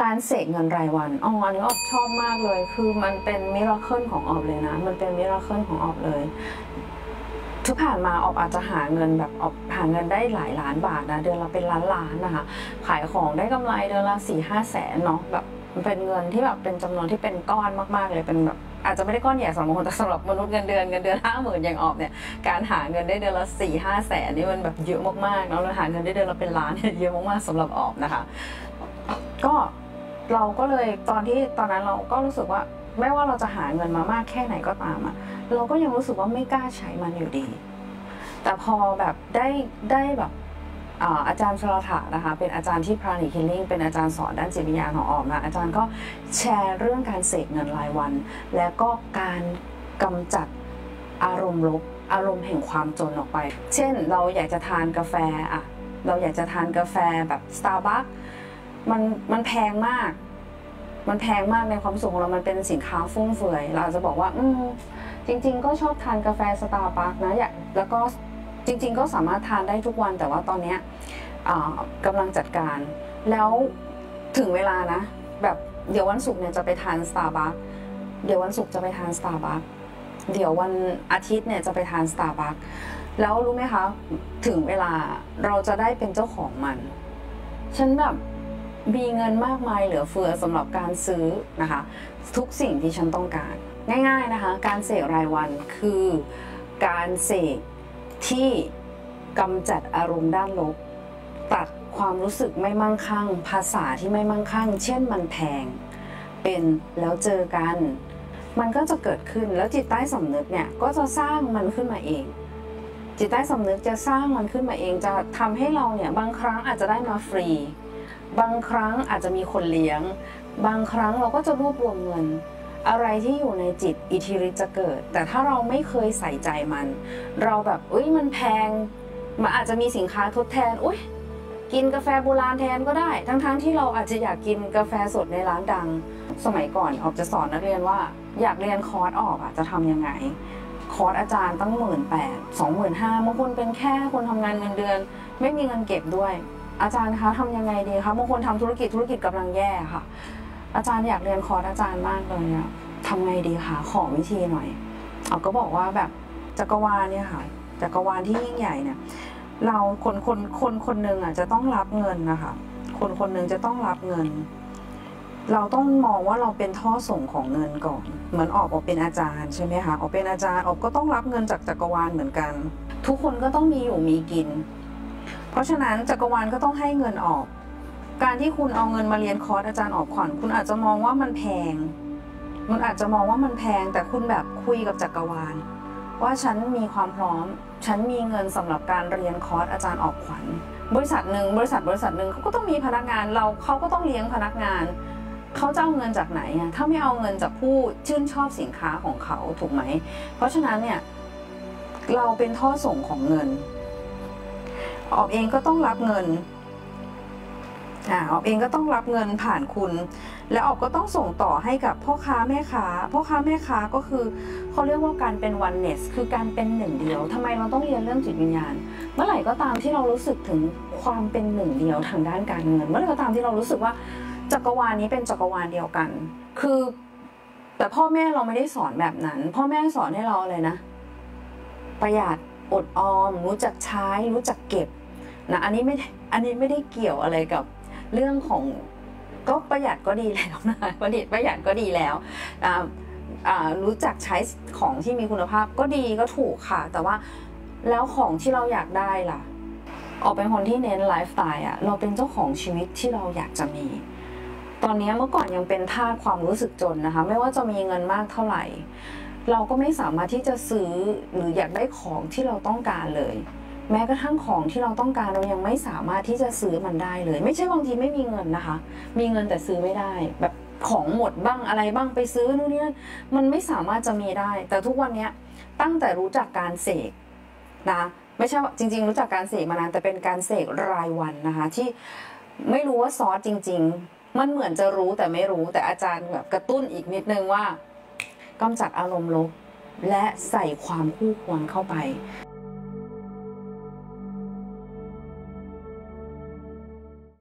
การเสกเงินรายวันอ๋ออันนี้ออบชอบมากเลย คือมันเป็นมิราเคิลของออบเลยนะ มันเป็นมิราเคิลของออบเลยที่ผ่านมาออบอาจจะหาเงินแบบออบหาเงินได้หลายล้านบาทนะเดือนละเป็นล้านล้านนะคะ ขายของได้กำไรเดือนละสี่ห้าแสนเนาะแบบมันเป็นเงินที่แบบเป็นจำนวนที่เป็นก้อนมากๆเลยเป็นแบบอาจจะไม่ได้ก้อนใหญ่สำหรับบางคนแต่สำหรับมนุษย์เงินเดือนเงินเดือนห้าหมื่นอย่างออบเนี่ยการหาเงินได้เดือนละสี่ห้าแสนนี่มันแบบเยอะมากๆเนาะเราหาเงินได้เดือนละเป็นล้านเนี่ยเยอะมากๆสำหรับออบนะคะ ก็ เราก็เลยตอนที่ตอนนั้นเราก็รู้สึกว่าไม่ว่าเราจะหาเงินมามากแค่ไหนก็ตามอะเราก็ยังรู้สึกว่าไม่กล้าใช้มันอยู่ดี แต่พอแบบได้ได้แบบอาจารย์ชลถานะคะ เป็นอาจารย์ที่พรานิคิลลิ่งเป็นอาจารย์สอนด้านจิตวิญญาณของออมนะอาจารย์ก็แชร์เรื่องการเสกเงินรายวัน และก็การกำจัดอารมณ์ลบอารมณ์แห่งความจนออกไป เช่น เราอยากจะทานกาแฟอะเราอยากจะทานกาแฟแบบ Starbucks มันมันแพงมาก มันแพงมากในความสึกของเรา มันเป็นสินค้าฟุ่มเฟือย เราอาจจะบอกว่า อืมจริง ๆ ก็ชอบทานกาแฟสตาร์บัคนะอยากแล้วก็จริง ๆ ก็สามารถทานได้ทุกวัน แต่ว่าตอนเนี้ยกำลังจัดการ แล้วถึงเวลานะ แบบเดี๋ยววันศุกร์เนี่ยจะไปทานสตาร์บัคเดี๋ยววันศุกร์จะไปทานสตาร์บัคเดี๋ยววันอาทิตย์เนี่ยจะไปทานสตาร์บัคแล้วรู้ไหมคะ ถึงเวลาเราจะได้เป็นเจ้าของมัน ฉันแบบ มีเงินมากมายเหลือเฟือสำหรับการซื้อนะคะ ทุกสิ่งที่ฉันต้องการ ง่าย ๆนะคะ การเสกรายวันคือการเสกที่กำจัดอารมณ์ด้านลบ ตัดความรู้สึกไม่มั่งคั่ง ภาษาที่ไม่มั่งคั่ง เช่นมันแพง เป็นแล้วเจอกัน มันก็จะเกิดขึ้นแล้วจิตใต้สำนึกเนี่ยก็จะสร้างมันขึ้นมาเองจิตใต้สำนึกจะสร้างมันขึ้นมาเองจะทำให้เราเนี่ยบางครั้งอาจจะได้มาฟรี บางครั้งอาจจะมีคนเลี้ยง บางครั้งเราก็จะรวบรวมเงิน อะไรที่อยู่ในจิตอิทธิฤทธิ์จะเกิด แต่ถ้าเราไม่เคยใส่ใจมัน เราแบบอุ้ยมันแพงมันอาจจะมีสินค้าทดแทนอุ้ยกินกาแฟโบราณแทนก็ได้ ทั้งๆทที่เราอาจจะอยากกินกาแฟสดในร้านดัง สมัยก่อนออกจะสอนนักเรียนว่า อยากเรียนคอร์สออกอะจะทำยังไง คอร์สอาจารย์ตั้งหมื่นแปดสองหมื่นห้าบางคนเป็นแค่คนทำงานเงินเดือน ไม่มีเงินเก็บด้วย อาจารย์คะทำยังไงดีคะบางคนทำธุรกิจธุรกิจกำลังแย่ค่ะ อาจารย์อยากเรียนคอร์สอาจารย์มากเลยอะทำไงดีคะขอวิธีหน่อยเอาก็บอกว่าแบบจักรวาลเนี่ยค่ะจักรวาลที่ยิ่งใหญ่เนี่ย เราคนคนคนคนหนึ่งอะจะต้องรับเงินนะคะ คนคนหนึ่งจะต้องรับเงิน เราต้องมองว่าเราเป็นท่อส่งของเงินก่อน เหมือนออกออกเป็นอาจารย์ใช่ไหมคะออกเป็นอาจารย์ออกก็ต้องรับเงินจากจักรวาลเหมือนกัน ทุกคนก็ต้องมีอยู่มีกิน เพราะฉะนั้นจักรวาลก็ต้องให้เงินออก การที่คุณเอาเงินมาเรียนคอร์สอาจารย์ออกขวัญคุณอาจจะมองว่ามันแพงคุณอาจจะมองว่ามันแพง แต่คุณแบบคุยกับจักรวาล ว่าฉันมีความพร้อม ฉันมีเงินสำหรับการเรียนคอร์สอาจารย์ออกขวัญ บริษัทหนึ่งบริษัทบริษัทหนึ่งเขาก็ต้องมีพนักงานเราเขาก็ต้องเลี้ยงพนักงานเขาจะเอาเงินจากไหนอะถ้าไม่เอาเงินจากผู้ชื่นชอบสินค้าของเขาถูกไหม เพราะฉะนั้นเนี่ยเราเป็นท่อส่งของเงิน ออกเองก็ต้องรับเงินอ่าออกเองก็ต้องรับเงินผ่านคุณ และออกก็ต้องส่งต่อให้กับพ่อค้าแม่ค้าพ่อค้าแม่ค้าก็คือเขาเรียกว่าการเป็น oneness คือการเป็นหนึ่งเดียวทำไมเราต้องเรียนเรื่องจิตวิญญาณ เมื่อไหร่ก็ตามที่เรารู้สึกถึงความเป็นหนึ่งเดียวทางด้านการเงิน เมื่อไหร่ก็ตามที่เรารู้สึกว่าจักรวาลนี้เป็นจักรวาลเดียวกัน คือ แต่พ่อแม่เราไม่ได้สอนแบบนั้น พ่อแม่สอนให้เราอะไรนะ ประหยัด อดออม รู้จักใช้รู้จักเก็บนะอันนี้ไม่อันนี้ไม่ได้เกี่ยวอะไรกับเรื่องของก็ประหยัดก็ดีแล้วนะประหยัดประหยัดก็ดีแล้วอ่าอ่ารู้จักใช้ของที่มีคุณภาพก็ดีก็ถูกค่ะ แต่ว่าแล้วของที่เราอยากได้ล่ะ ออกเป็นคนที่เน้นไลฟ์สไตล์อะเราเป็นเจ้าของชีวิตที่เราอยากจะมี ตอนนี้เมื่อก่อนยังเป็นท่าความรู้สึกจนนะคะ ไม่ว่าจะมีเงินมากเท่าไหร่ เราก็ไม่สามารถที่จะซื้อหรืออยากได้ของที่เราต้องการเลย แม้กระทั่งของที่เราต้องการเรายังไม่สามารถที่จะซื้อมันได้เลย ไม่ใช่บางทีไม่มีเงินนะคะ มีเงินแต่ซื้อไม่ได้ แบบของหมดบ้างอะไรบ้างไปซื้อนู่นนี่นั่นมันไม่สามารถจะมีได้ แต่ทุกวันนี้ตั้งแต่รู้จักการเสกนะไม่ใช่ว่าจริง ๆ รู้จักการเสกมานานแต่เป็นการเสกรายวันนะคะ ที่ไม่รู้ว่าซอสจริง ๆ มันเหมือนจะรู้แต่ไม่รู้แต่อาจารย์แบบกระตุ้นอีกนิดนึงว่า กำจัดอารมณ์ลบและใส่ความคู่ควรเข้าไป